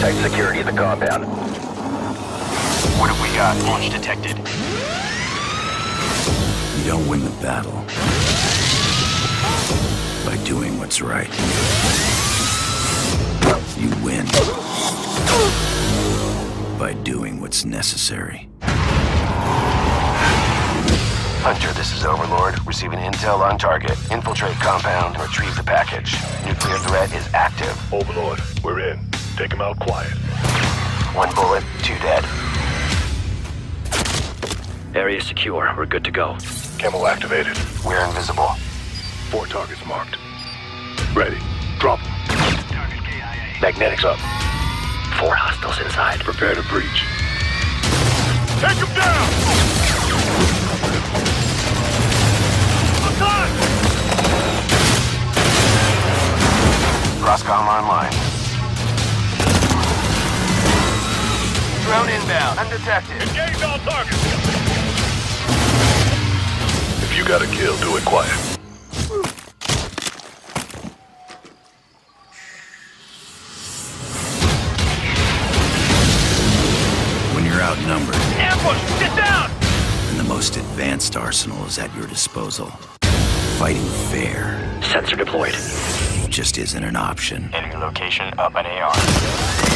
security of the compound. What have we got? Launch detected. You don't win the battle by doing what's right. You win by doing what's necessary. Hunter, this is Overlord. Receiving intel on target. Infiltrate compound and retrieve the package. Nuclear threat is active. Overlord, we're in. Take him out quiet. One bullet, two dead. Area secure. We're good to go. Camo activated. We're invisible. Four targets marked. Ready. Drop 'em. Magnetics up. Four hostiles inside. Prepare to breach. Take him down! Roscom online. Drone inbound. Undetected. Engage all targets! If you got a kill, do it quiet. When you're outnumbered Ambush! Get down! and the most advanced arsenal is at your disposal, fighting fair Sensor deployed. just isn't an option. Enemy location up an AR.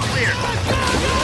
clear.